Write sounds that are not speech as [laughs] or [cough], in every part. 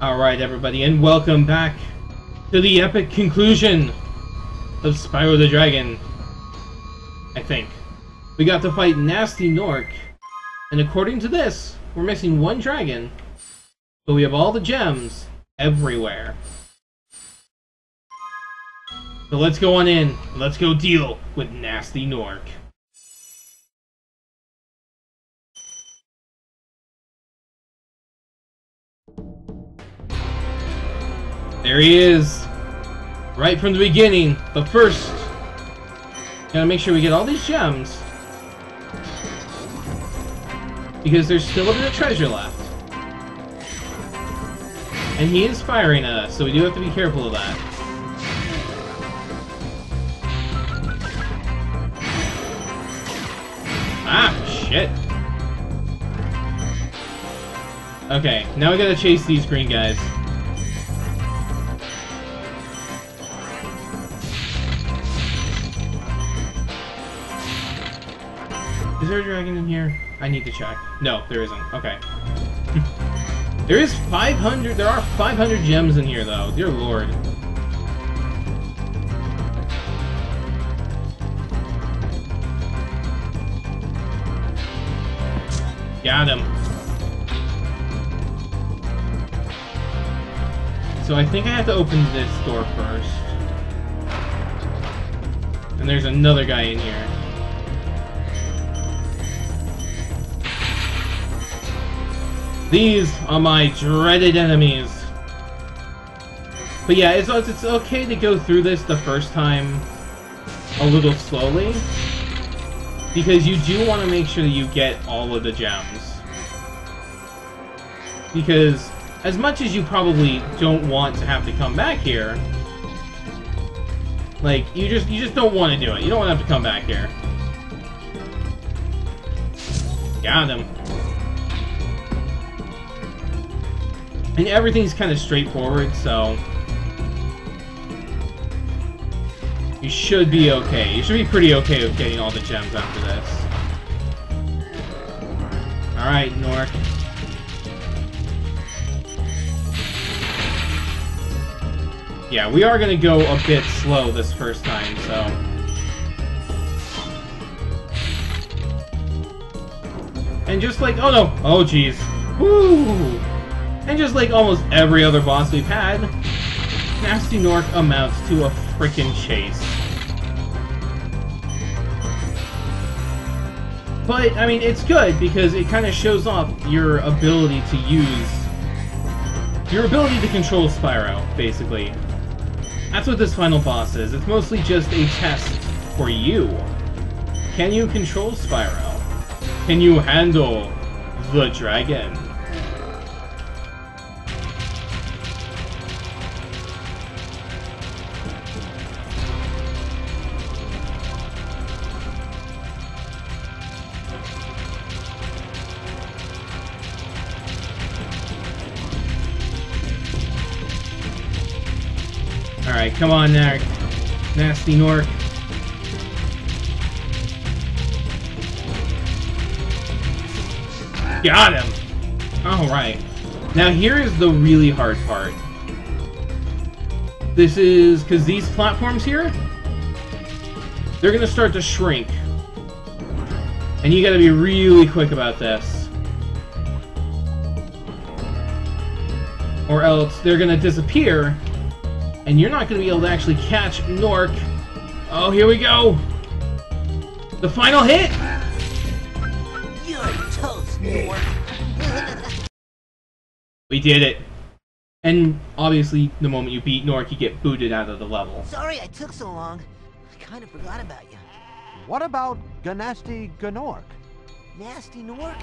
Alright, everybody, and welcome back to the epic conclusion of Spyro the Dragon. I think. We got to fight Gnasty Gnorc, and according to this, we're missing one dragon, but we have all the gems everywhere. So let's go on in, let's go deal with Gnasty Gnorc. There he is. Right from the beginning. But first, gotta make sure we get all these gems. Because there's still a bit of treasure left. And he is firing at us, so we do have to be careful of that. Ah, shit. Okay, now we gotta chase these green guys. Is there a dragon in here? I need to check. No, there isn't. Okay. [laughs] there is 500... There are 500 gems in here, though. Dear lord. Got him. So I think I have to open this door first. And there's another guy in here. These are my dreaded enemies. But yeah, it's, it's okay to go through this the first time a little slowly. Because you do want to make sure that you get all of the gems. Because as much as you probably don't want to have to come back here, like, you just you just don't want to do it. You don't want to have to come back here. Got him. And everything's kind of straightforward, so... You should be okay. You should be pretty okay with getting all the gems after this. Alright, Gnorc. Yeah, we are gonna go a bit slow this first time, so... And just like, oh no, oh jeez. Woo! And just like almost every other boss we've had, Gnasty Gnorc amounts to a freaking chase. But, I mean, it's good because it kind of shows off your ability to use... Your ability to control Spyro, basically. That's what this final boss is. It's mostly just a test for you. Can you control Spyro? Can you handle the dragon? Come on there, Gnasty Gnorc. Got him! Alright. Now here is the really hard part. This is... because these platforms here, they're gonna start to shrink. And you gotta be really quick about this. Or else they're gonna disappear, and you're not going to be able to actually catch Gnorc. Oh, here we go! The final hit! You're toast, Gnorc. we did it. And obviously, the moment you beat Gnorc, you get booted out of the level. Sorry I took so long. I kind of forgot about you. What about Gnasty Gnorc? Gnasty Gnorc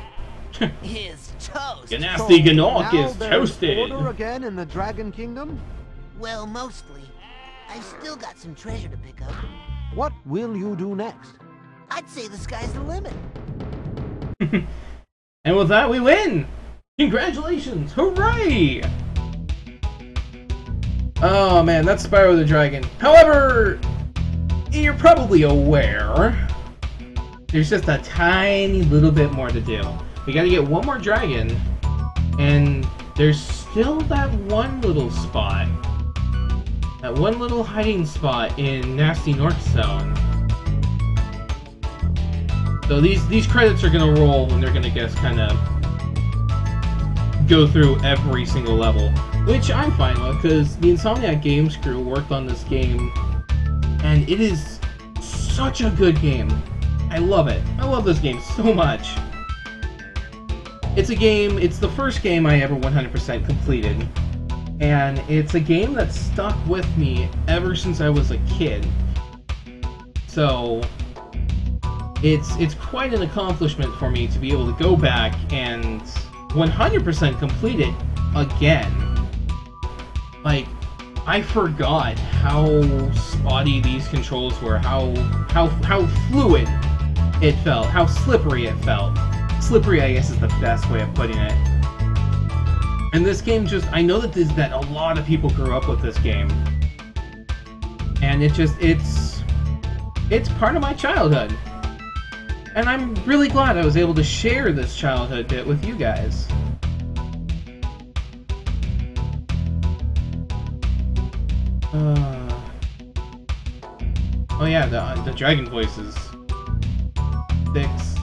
is toast. Gnasty Gnorc now is there's toasted. Order again in the Dragon Kingdom? Well, mostly. I've still got some treasure to pick up. What will you do next? I'd say the sky's the limit. [laughs] And with that, we win! Congratulations! Hooray! Oh man, that's Spyro the Dragon. However, you're probably aware, there's just a tiny little bit more to do. We gotta get one more dragon, and there's still that one little spot. One little hiding spot in Nasty North Zone. So these these credits are gonna roll and they're gonna just kind of go through every single level, which I'm fine with because the Insomniac Games crew worked on this game, and it is such a good game. I love it. I love this game so much. It's a game, it's the first game I ever 100% completed, and it's a game that stuck with me ever since I was a kid. So, it's it's quite an accomplishment for me to be able to go back and 100% complete it again. Like, I forgot how spotty these controls were, how how how fluid it felt, how slippery it felt. Slippery, I guess, is the best way of putting it. And this game just, I know that this, that a lot of people grew up with this game, and it just, it's, it's part of my childhood. And I'm really glad I was able to share this childhood bit with you guys. Uh, oh yeah, the, the dragon voices. Six.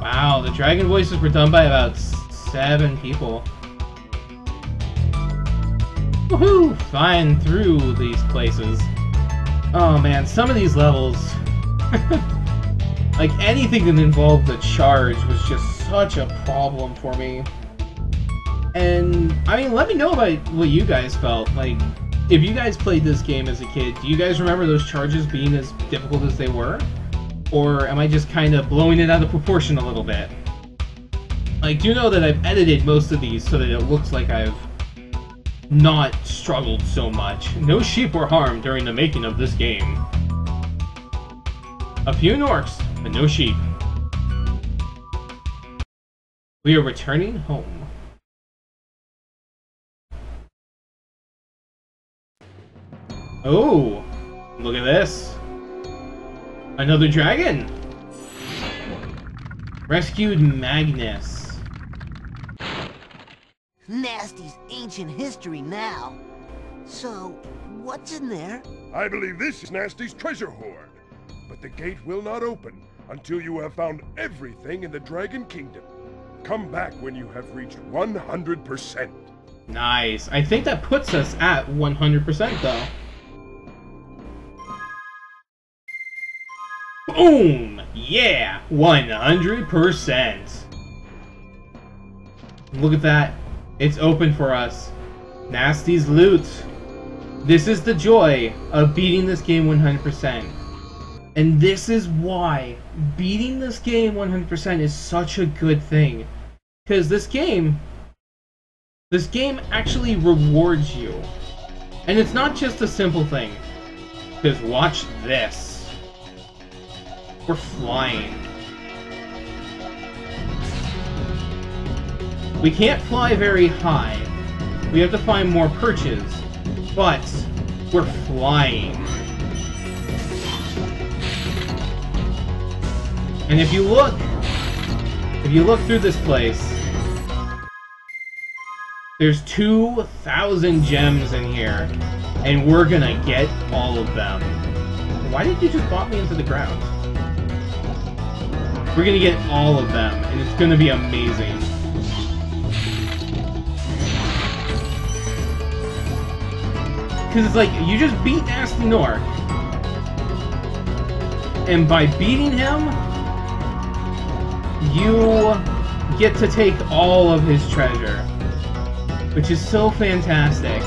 Wow, the dragon voices were done by about seven people. Woohoo! Flying through these places. Oh man, some of these levels... [laughs] like, anything that involved the charge was just such a problem for me. And, I mean, let me know about what you guys felt. Like, if you guys played this game as a kid, do you guys remember those charges being as difficult as they were? Or am I just kind of blowing it out of proportion a little bit? Like, do know that I've edited most of these so that it looks like I've not struggled so much? No sheep were harmed during the making of this game. A few Gnorcs, but no sheep. We are returning home. Oh, look at this. Another dragon! Rescued Magnus. Gnasty's ancient history now. So, what's in there? I believe this is Gnasty's treasure hoard. But the gate will not open until you have found everything in the Dragon Kingdom. Come back when you have reached 100%. Nice. I think that puts us at 100% though. Boom! Yeah! 100%! Look at that. It's open for us. Gnasty's loot. This is the joy of beating this game 100%. And this is why beating this game 100% is such a good thing. Because this game, this game actually rewards you. And it's not just a simple thing. Because watch this. We're flying. We can't fly very high. We have to find more perches. But, we're flying. And if you look, if you look through this place, there's 2,000 gems in here, and we're gonna get all of them. Why did you just bop me into the ground? We're gonna get all of them, and it's gonna be amazing. Because it's like, you just beat Gnasty Gnorc. And by beating him, you get to take all of his treasure. Which is so fantastic.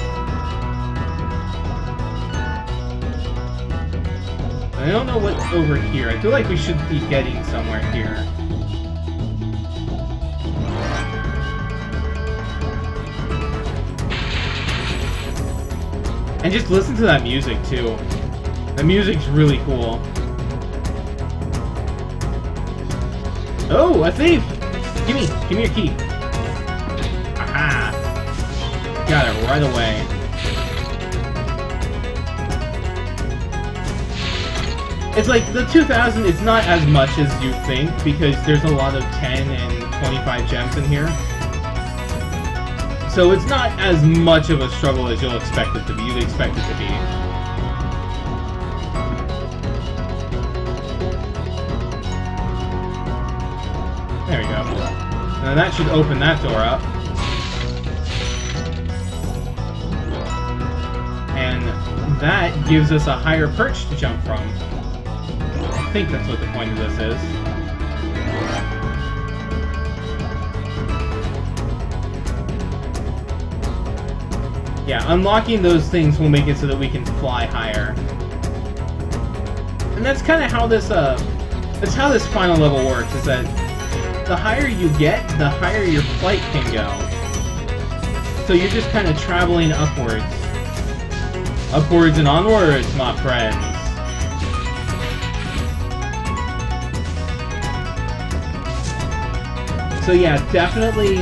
I don't know what's over here. I feel like we should be getting somewhere here. And just listen to that music, too. The music's really cool. Oh, a thief! Gimme! Give me your key. Aha! Got it right away. It's like, the 2000 is not as much as you think, because there's a lot of 10 and 25 gems in here. So it's not as much of a struggle as you'll expect it to be. You'd expect it to be. There we go. And that should open that door up. And that gives us a higher perch to jump from. I think that's what the point of this is. Yeah, unlocking those things will make it so that we can fly higher. And that's kind of how this, uh, that's how this final level works, is that the higher you get, the higher your flight can go. So you're just kind of traveling upwards. Upwards and onwards, my friends. So yeah, definitely,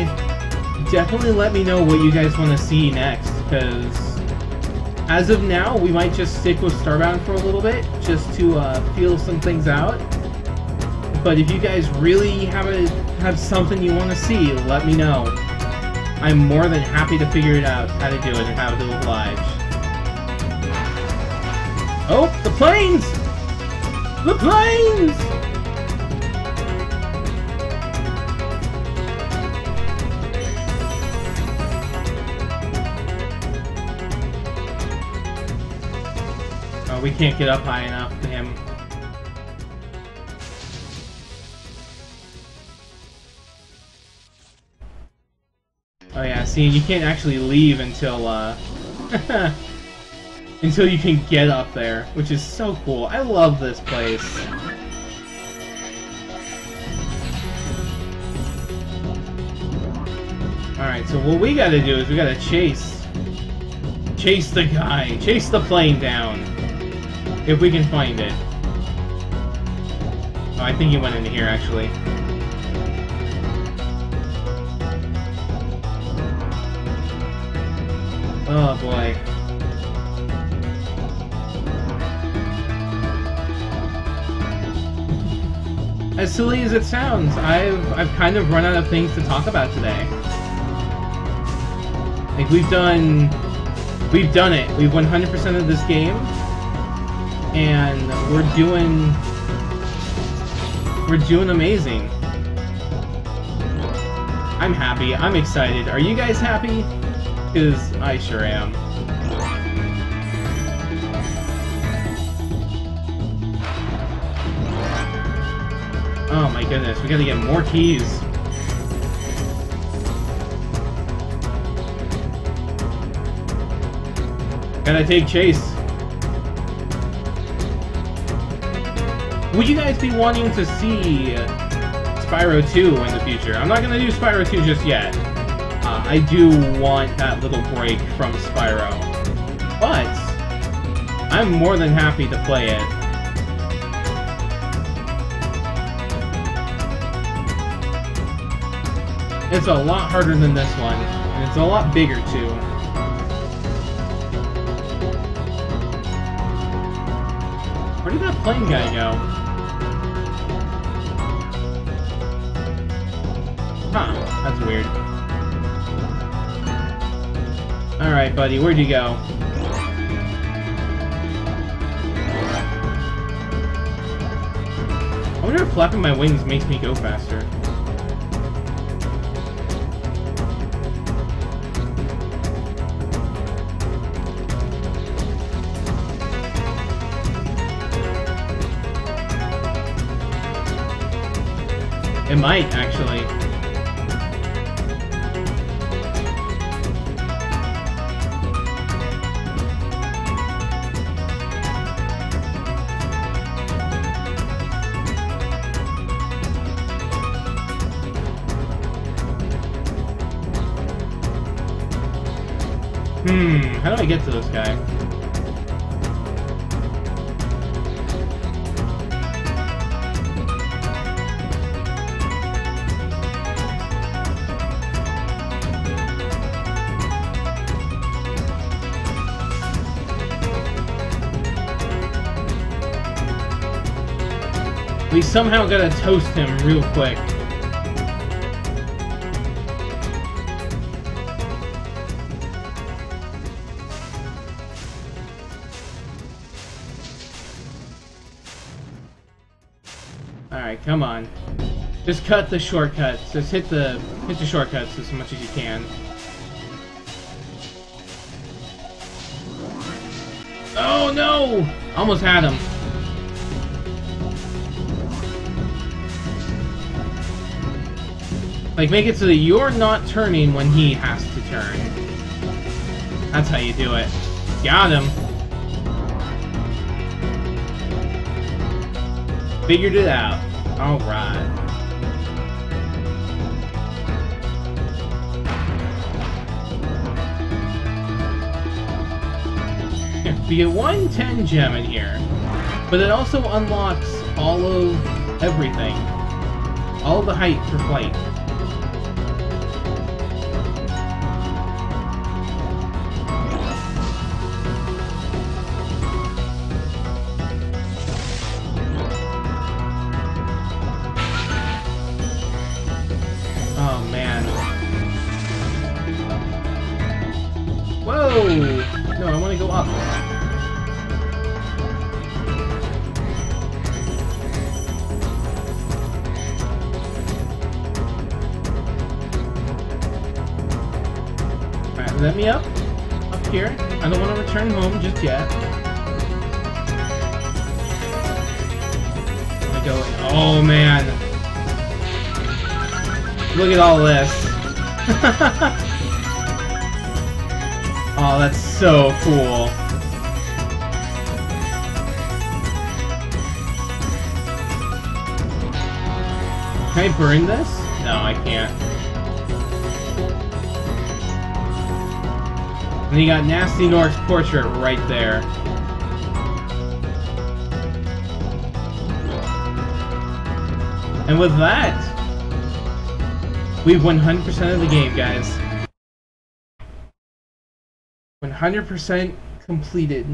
definitely let me know what you guys want to see next, because as of now, we might just stick with Starbound for a little bit, just to uh, feel some things out. But if you guys really have a have something you want to see, let me know. I'm more than happy to figure it out how to do it and how to oblige. Oh, the planes! The planes! We can't get up high enough to him. Oh yeah, see, you can't actually leave until, uh... [laughs] until you can get up there, which is so cool. I love this place. Alright, so what we gotta do is we gotta chase. Chase the guy. Chase the plane down. If we can find it. Oh, I think he went into here, actually. Oh, boy. As silly as it sounds, I've I've kind of run out of things to talk about today. Like we've done we've done it. We've 100% of this game and we're doing we're doing amazing. I'm happy. I'm excited. Are you guys happy? Cuz I sure am. Oh my goodness, we gotta get more keys. Gotta take chase. Would you guys be wanting to see Spyro 2 in the future? I'm not gonna do Spyro 2 just yet. Uh, I do want that little break from Spyro. But, I'm more than happy to play it. It's a lot harder than this one, and it's a lot bigger too. Where did that plane guy go? Huh, that's weird. Alright, buddy, where'd you go? I wonder if flapping my wings makes me go faster. It might, actually. How do I get to this guy? We somehow gotta toast him real quick. Come on. Just cut the shortcuts. Just hit the hit the shortcuts as much as you can. Oh no! Almost had him. Like, make it so that you're not turning when he has to turn. That's how you do it. Got him. Figured it out. Alright. you [laughs] get one 10 gem in here, but it also unlocks all of everything. All the height for flight. All this. [laughs] oh, that's so cool. Can I burn this? No, I can't. And you got Gnasty Gnorc's portrait right there. And with that, we've 100% of the game, guys. 100% completed.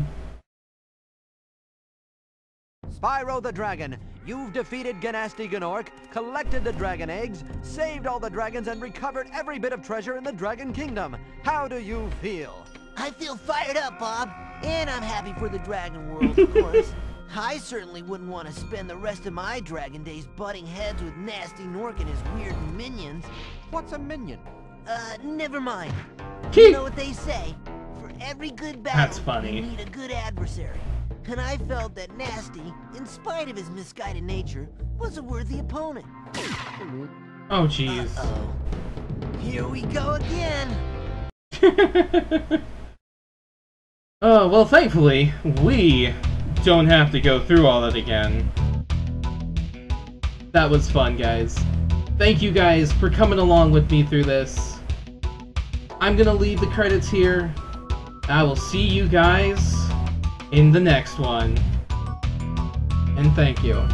Spyro the Dragon, you've defeated Ganasty Gnorc, collected the dragon eggs, saved all the dragons, and recovered every bit of treasure in the Dragon Kingdom. How do you feel? I feel fired up, Bob. And I'm happy for the Dragon World, of course. [laughs] I certainly wouldn't want to spend the rest of my Dragon days butting heads with Gnasty Gnorc and his weird minions. What's a minion? Uh, never mind. You know what they say? For every good battle, That's funny. you need a good adversary. And I felt that Gnasty, in spite of his misguided nature, was a worthy opponent. Oh, jeez. Uh-oh. Here we go again. oh, [laughs] well, thankfully, we don't have to go through all that again. That was fun, guys. Thank you guys for coming along with me through this. I'm gonna leave the credits here. I will see you guys in the next one. And thank you.